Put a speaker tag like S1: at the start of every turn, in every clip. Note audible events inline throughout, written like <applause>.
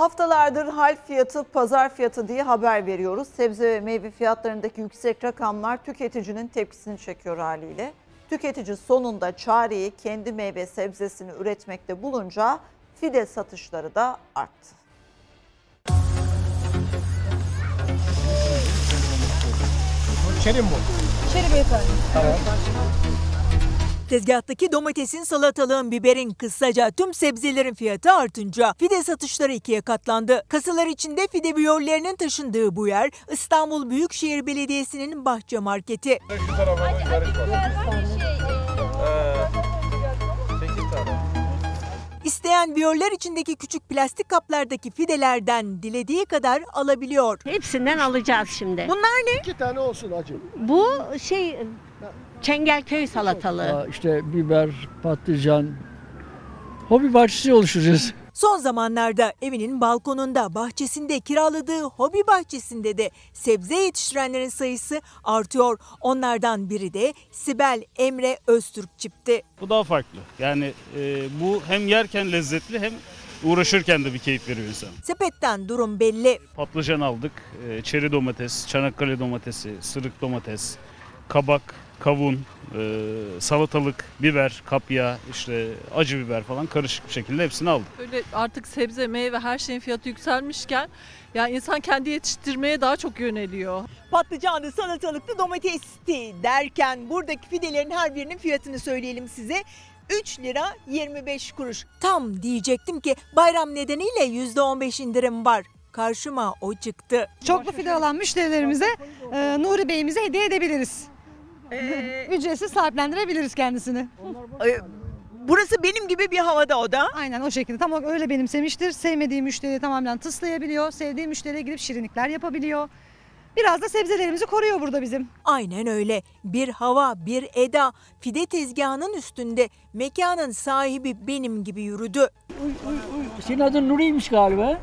S1: Haftalardır hal fiyatı, pazar fiyatı diye haber veriyoruz. Sebze ve meyve fiyatlarındaki yüksek rakamlar tüketicinin tepkisini çekiyor haliyle. Tüketici sonunda çareyi kendi meyve sebzesini üretmekte bulunca fide satışları da arttı.
S2: Çerim bu.
S3: Tezgahtaki domatesin, salatalığın, biberin, kısaca tüm sebzelerin fiyatı artınca fide satışları ikiye katlandı. Kasalar içinde fide biyollerinin taşındığı bu yer İstanbul Büyükşehir Belediyesi'nin bahçe marketi.
S2: Var. Ee, 8 tane.
S3: İsteyen biyoller içindeki küçük plastik kaplardaki fidelerden dilediği kadar alabiliyor.
S4: Hepsinden alacağız şimdi.
S3: Bunlar ne?
S5: İki tane olsun acı.
S4: Bu şey Çengelköy salatalığı.
S6: İşte biber, patlıcan, hobi bahçesi oluşturacağız.
S3: Son zamanlarda evinin balkonunda, bahçesinde, kiraladığı hobi bahçesinde de sebze yetiştirenlerin sayısı artıyor. Onlardan biri de Sibel Emre Öztürk çipti.
S7: Bu daha farklı. Yani e, bu hem yerken lezzetli hem uğraşırken de bir keyif veriyor insan.
S3: Sepetten durum belli.
S7: Patlıcan aldık, e, çeri domates, Çanakkale domatesi, sırık domates, kabak, kavun, e, salatalık, biber, kapya, işte acı biber falan karışık bir şekilde hepsini aldık.
S8: Böyle artık sebze, meyve her şeyin fiyatı yükselmişken yani insan kendi yetiştirmeye daha çok yöneliyor.
S3: Patlıcanlı, salatalıklı, domatesli derken buradaki fidelerin her birinin fiyatını söyleyelim size. 3 lira 25 kuruş. Tam diyecektim ki bayram nedeniyle %15 indirim var. Karşıma o çıktı.
S9: Çoklu fide alan müşterilerimize e, Nuri Bey'imize hediye edebiliriz. <laughs> Ücretsiz sahiplendirebiliriz kendisini.
S3: Burası benim gibi bir havada o da.
S9: Aynen o şekilde. Tam olarak öyle benimsemiştir. Sevmediği müşteriyi tamamen tıslayabiliyor. Sevdiği müşteriye gidip şirinlikler yapabiliyor. Biraz da sebzelerimizi koruyor burada bizim.
S3: Aynen öyle. Bir hava, bir eda. Fide tezgahının üstünde mekanın sahibi benim gibi yürüdü.
S6: Senin adın Nuri'ymiş galiba.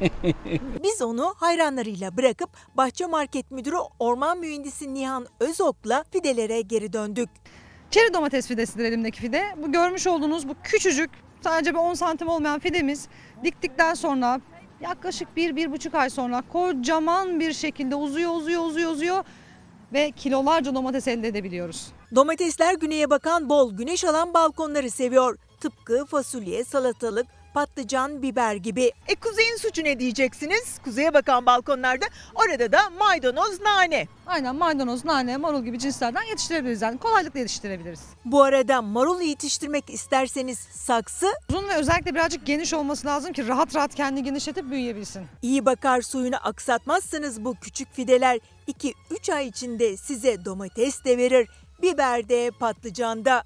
S6: <laughs>
S3: Biz onu hayranlarıyla bırakıp bahçe market müdürü orman mühendisi Nihan Özok'la fidelere geri döndük.
S9: Çeri domates fidesidir elimdeki fide. Bu görmüş olduğunuz bu küçücük sadece bir 10 santim olmayan fidemiz diktikten sonra yaklaşık 1-1,5 ay sonra kocaman bir şekilde uzuyor uzuyor uzuyor uzuyor ve kilolarca domates elde edebiliyoruz.
S3: Domatesler güneye bakan bol güneş alan balkonları seviyor. Tıpkı fasulye, salatalık, patlıcan, biber gibi. E kuzeyin suçu ne diyeceksiniz? Kuzeye bakan balkonlarda orada da maydanoz, nane.
S9: Aynen maydanoz, nane, marul gibi cinslerden yetiştirebiliriz. Yani kolaylıkla yetiştirebiliriz.
S3: Bu arada marul yetiştirmek isterseniz saksı
S9: Uzun ve özellikle birazcık geniş olması lazım ki rahat rahat kendini genişletip büyüyebilsin.
S3: iyi bakar suyunu aksatmazsanız bu küçük fideler 2-3 ay içinde size domates de verir. Biber de patlıcan da.